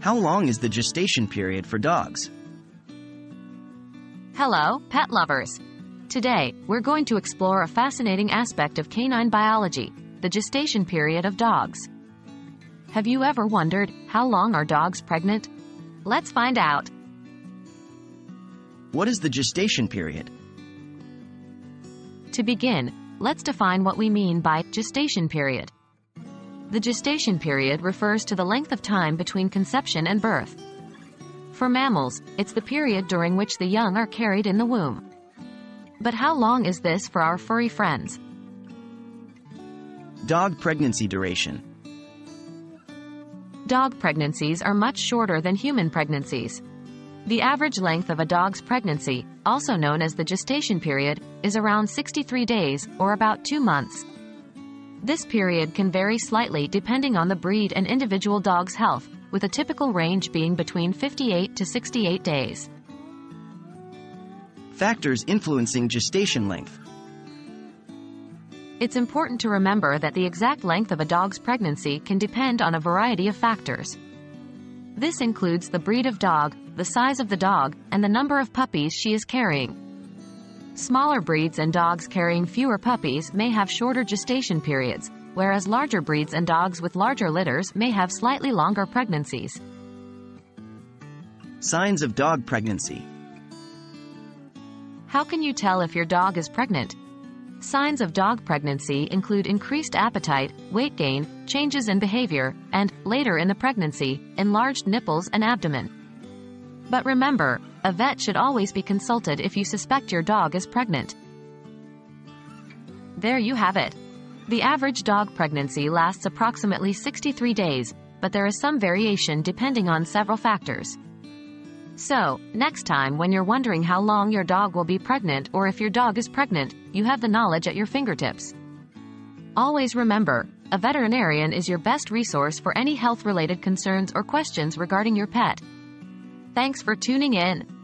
How long is the gestation period for dogs? Hello, pet lovers. Today, we're going to explore a fascinating aspect of canine biology, the gestation period of dogs. Have you ever wondered, how long are dogs pregnant? Let's find out. What is the gestation period? To begin, let's define what we mean by gestation period. The gestation period refers to the length of time between conception and birth. For mammals, it's the period during which the young are carried in the womb. But how long is this for our furry friends? Dog pregnancy duration. Dog pregnancies are much shorter than human pregnancies. The average length of a dog's pregnancy, also known as the gestation period, is around 63 days, or about 2 months. This period can vary slightly depending on the breed and individual dog's health, with a typical range being between 58 to 68 days. Factors influencing gestation length. It's important to remember that the exact length of a dog's pregnancy can depend on a variety of factors. This includes the breed of dog, the size of the dog, and the number of puppies she is carrying. Smaller breeds and dogs carrying fewer puppies may have shorter gestation periods, whereas larger breeds and dogs with larger litters may have slightly longer pregnancies. Signs of dog pregnancy. How can you tell if your dog is pregnant? Signs of dog pregnancy include increased appetite, weight gain, changes in behavior, and, later in the pregnancy, enlarged nipples and abdomen. But remember, a vet should always be consulted if you suspect your dog is pregnant. There you have it. The average dog pregnancy lasts approximately 63 days, but there is some variation depending on several factors. So, next time when you're wondering how long your dog will be pregnant or if your dog is pregnant, you have the knowledge at your fingertips. Always remember, a veterinarian is your best resource for any health related concerns or questions regarding your pet. Thanks for tuning in.